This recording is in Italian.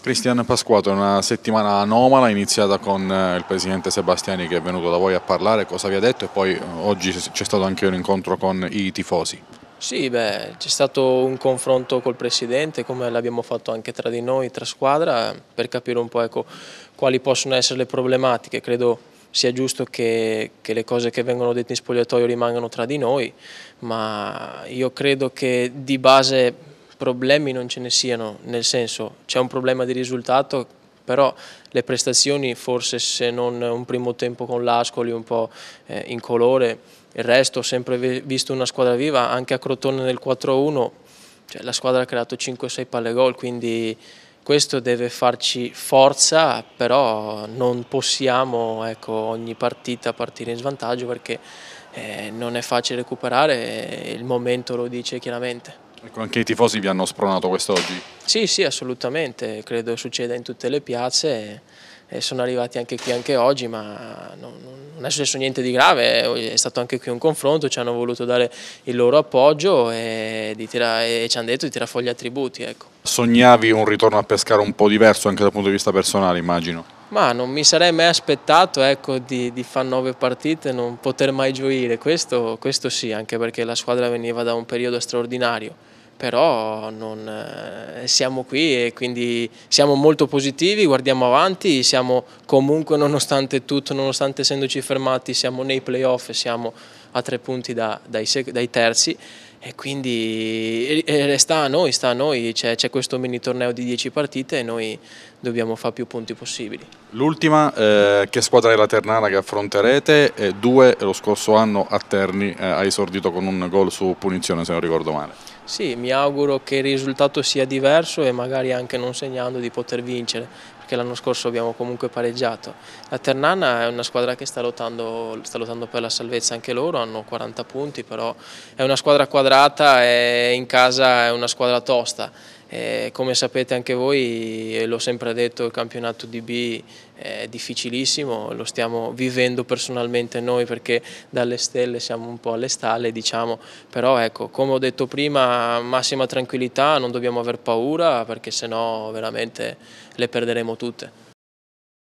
Cristian Pasquato, una settimana anomala iniziata con eh, il presidente Sebastiani che è venuto da voi a parlare, cosa vi ha detto e poi eh, oggi c'è stato anche un incontro con i tifosi. Sì, c'è stato un confronto col Presidente, come l'abbiamo fatto anche tra di noi, tra squadra, per capire un po' ecco, quali possono essere le problematiche. Credo sia giusto che, che, le cose che vengono dette in spogliatoio rimangano tra di noi, ma io credo che di base problemi non ce ne siano, nel senso c'è un problema di risultato, però le prestazioni forse se non un primo tempo con l'Ascoli un po' eh, in colore il resto ho sempre visto una squadra viva, anche a Crotone nel 4-1, cioè la squadra ha creato 5-6 palle gol, quindi questo deve farci forza, però non possiamo ecco, ogni partita partire in svantaggio perché eh, non è facile recuperare il momento lo dice chiaramente. Ecco, anche i tifosi vi hanno spronato quest'oggi? Sì, sì, assolutamente, credo succeda in tutte le piazze e sono arrivati anche qui anche oggi, ma non, non è successo niente di grave, è stato anche qui un confronto, ci hanno voluto dare il loro appoggio e, tira, e ci hanno detto di tirare fuori gli attributi. Ecco. Sognavi un ritorno a pescare un po' diverso anche dal punto di vista personale, immagino? Ma non mi sarei mai aspettato ecco, di, di, fare nove partite non poter mai gioire, questo, questo sì, anche perché la squadra veniva da un periodo straordinario. Però non, eh, siamo qui e quindi siamo molto positivi, guardiamo avanti, siamo comunque nonostante tutto, nonostante essendoci fermati, siamo nei playoff, siamo a tre punti da, dai, dai, terzi e quindi e sta a noi, sta a noi, c'è, questo mini torneo di 10 partite e noi dobbiamo fare più punti possibili. L'ultima, eh, che squadra è la Ternana che affronterete? E due, lo scorso anno a Terni eh, ha esordito con un gol su punizione se non ricordo male. Sì, mi auguro che il risultato sia diverso e magari anche non segnando di poter vincere, perché l'anno scorso abbiamo comunque pareggiato. La Ternana è una squadra che sta lottando, sta lottando, per la salvezza anche loro, hanno 40 punti, però è una squadra quadrata e in casa è una squadra tosta eh, come sapete anche voi, l'ho sempre detto, il campionato DB è difficilissimo, lo stiamo vivendo personalmente noi perché dalle stelle siamo un po' alle stalle, diciamo, però ecco, come ho detto prima, massima tranquillità, non dobbiamo aver paura perché sennò veramente le perderemo tutte.